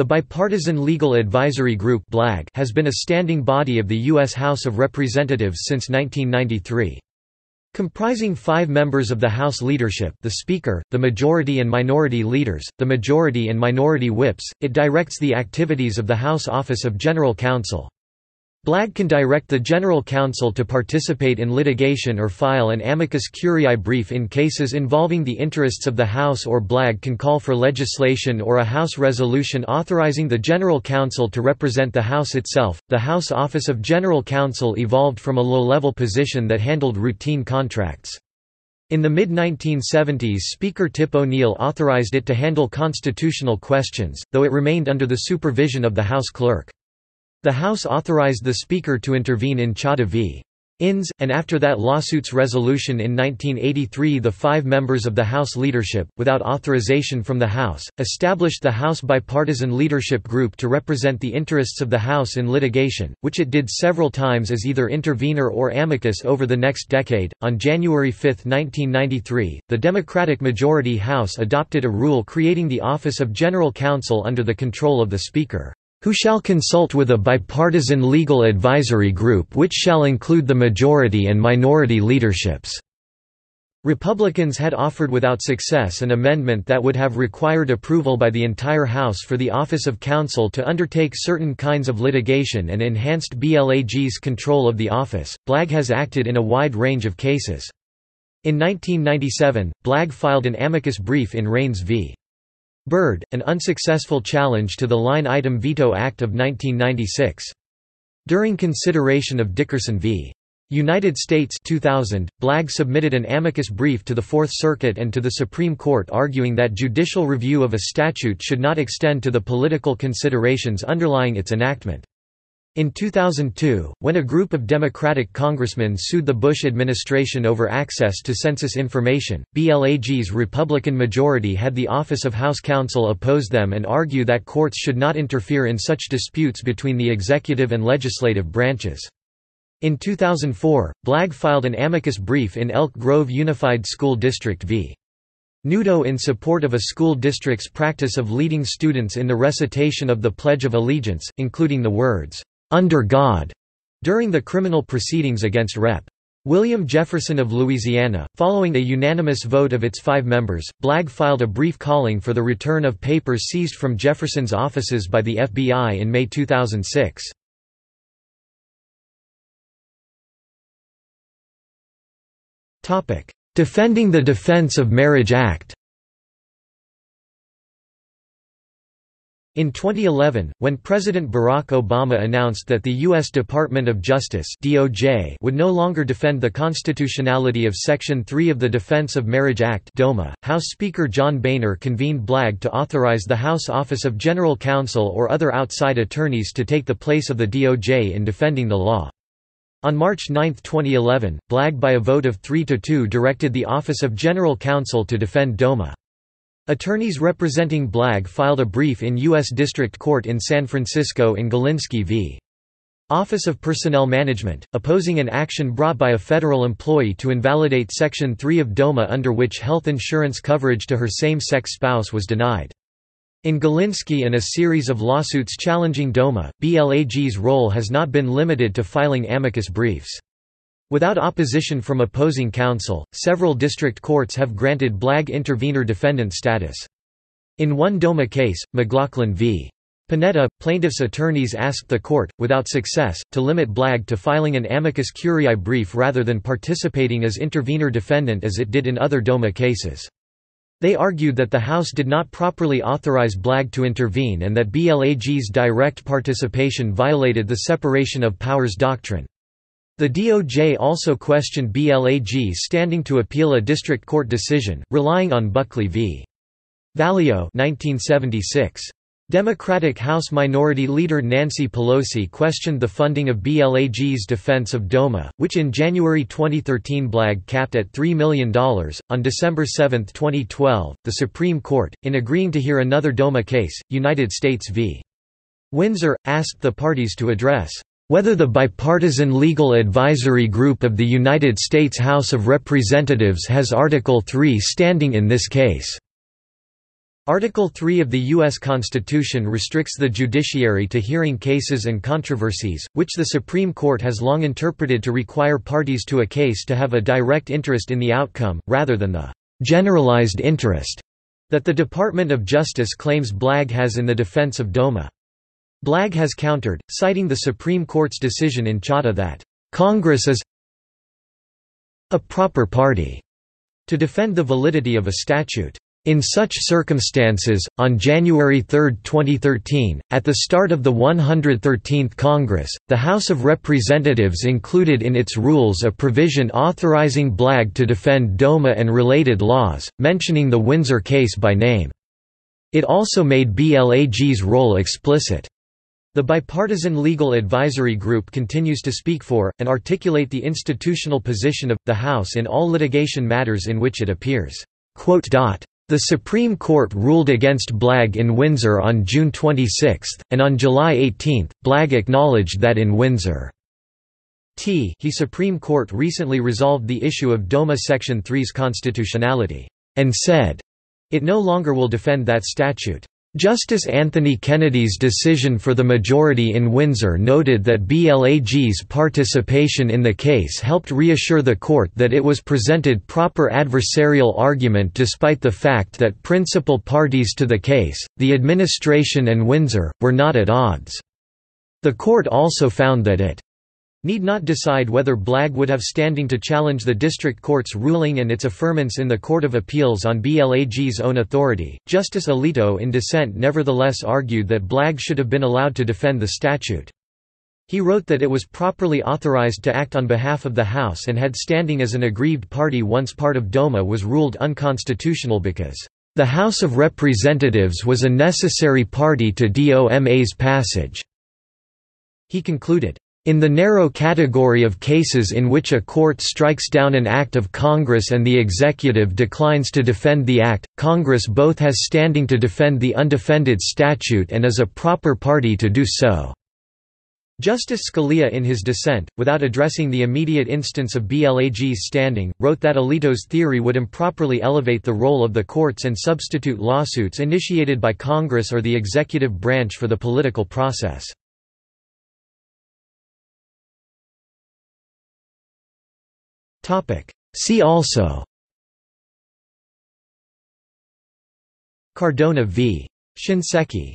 The Bipartisan Legal Advisory Group has been a standing body of the U.S. House of Representatives since 1993. Comprising five members of the House leadership the Speaker, the Majority and Minority Leaders, the Majority and Minority Whips, it directs the activities of the House Office of General Counsel. BLAG can direct the General Counsel to participate in litigation or file an amicus curiae brief in cases involving the interests of the House or BLAG can call for legislation or a House resolution authorizing the General Counsel to represent the House itself. The House Office of General Counsel evolved from a low-level position that handled routine contracts. In the mid-1970s Speaker Tip O'Neill authorized it to handle constitutional questions, though it remained under the supervision of the House clerk. The House authorized the Speaker to intervene in Chadha v. INS, and after that lawsuit's resolution in 1983 the five members of the House leadership, without authorization from the House, established the House Bipartisan Leadership Group to represent the interests of the House in litigation, which it did several times as either intervener or amicus over the next decade. On January 5, 1993, the Democratic majority House adopted a rule creating the Office of General Counsel under the control of the Speaker who shall consult with a bipartisan legal advisory group which shall include the majority and minority leaderships." Republicans had offered without success an amendment that would have required approval by the entire House for the Office of Counsel to undertake certain kinds of litigation and enhanced BLAG's control of the office. BLAG has acted in a wide range of cases. In 1997, BLAG filed an amicus brief in Raines v. Byrd, an unsuccessful challenge to the Line Item Veto Act of 1996. During consideration of Dickerson v. United States 2000, BLAG submitted an amicus brief to the Fourth Circuit and to the Supreme Court arguing that judicial review of a statute should not extend to the political considerations underlying its enactment. In 2002, when a group of Democratic congressmen sued the Bush administration over access to census information, BLAG's Republican majority had the Office of House Counsel oppose them and argue that courts should not interfere in such disputes between the executive and legislative branches. In 2004, BLAG filed an amicus brief in Elk Grove Unified School District v. Newdow in support of a school district's practice of leading students in the recitation of the Pledge of Allegiance, including the words, under God during the criminal proceedings against Rep. William Jefferson of Louisiana. Following a unanimous vote of its five members, BLAG filed a brief calling for the return of papers seized from Jefferson's offices by the FBI in May 2006. Defending the Defense of Marriage Act In 2011, when President Barack Obama announced that the U.S. Department of Justice DOJ would no longer defend the constitutionality of Section 3 of the Defense of Marriage Act DOMA, House Speaker John Boehner convened BLAG to authorize the House Office of General Counsel or other outside attorneys to take the place of the DOJ in defending the law. On March 9, 2011, BLAG by a vote of 3 to 2 directed the Office of General Counsel to defend DOMA. Attorneys representing BLAG filed a brief in U.S. District Court in San Francisco in Golinski v. Office of Personnel Management, opposing an action brought by a federal employee to invalidate Section 3 of DOMA under which health insurance coverage to her same-sex spouse was denied. In Golinski and a series of lawsuits challenging DOMA, BLAG's role has not been limited to filing amicus briefs. Without opposition from opposing counsel, several district courts have granted BLAG intervener defendant status. In one DOMA case, McLaughlin v. Panetta, plaintiffs' attorneys asked the court, without success, to limit BLAG to filing an amicus curiae brief rather than participating as intervener defendant as it did in other DOMA cases. They argued that the House did not properly authorize BLAG to intervene and that BLAG's direct participation violated the separation of powers doctrine. The DOJ also questioned BLAG standing to appeal a district court decision, relying on Buckley v. Valeo 1976. Democratic House Minority Leader Nancy Pelosi questioned the funding of BLAG's defense of DOMA, which in January 2013 BLAG capped at $3 million. On December 7, 2012, the Supreme Court, in agreeing to hear another DOMA case, United States v. Windsor, asked the parties to address whether the Bipartisan Legal Advisory Group of the United States House of Representatives has Article 3 standing in this case. Article 3 of the U.S. Constitution restricts the judiciary to hearing cases and controversies, which the Supreme Court has long interpreted to require parties to a case to have a direct interest in the outcome, rather than the generalized interest that the Department of Justice claims BLAG has in the defense of DOMA. BLAG has countered, citing the Supreme Court's decision in Chadha that, "...Congress is a proper party," to defend the validity of a statute. In such circumstances, on January 3, 2013, at the start of the 113th Congress, the House of Representatives included in its rules a provision authorizing BLAG to defend DOMA and related laws, mentioning the Windsor case by name. It also made BLAG's role explicit. The Bipartisan Legal Advisory Group continues to speak for, and articulate the institutional position of, the House in all litigation matters in which it appears. The Supreme Court ruled against BLAG in Windsor on June 26, and on July 18, BLAG acknowledged that in Windsor T he Supreme Court recently resolved the issue of DOMA Section 3's constitutionality, and said, it no longer will defend that statute. Justice Anthony Kennedy's decision for the majority in Windsor noted that BLAG's participation in the case helped reassure the court that it was presented proper adversarial argument despite the fact that principal parties to the case, the administration and Windsor, were not at odds. The court also found that it need not decide whether BLAG would have standing to challenge the district court's ruling and its affirmance in the Court of Appeals on BLAG's own authority. Justice Alito in dissent nevertheless argued that BLAG should have been allowed to defend the statute. He wrote that it was properly authorized to act on behalf of the House and had standing as an aggrieved party once part of DOMA was ruled unconstitutional because the House of Representatives was a necessary party to DOMA's passage. He concluded, in the narrow category of cases in which a court strikes down an act of Congress and the executive declines to defend the act, Congress both has standing to defend the undefended statute and is a proper party to do so. Justice Scalia in his dissent, without addressing the immediate instance of BLAG's standing, wrote that Alito's theory would improperly elevate the role of the courts and substitute lawsuits initiated by Congress or the executive branch for the political process. See also. Cardona v. Shinseki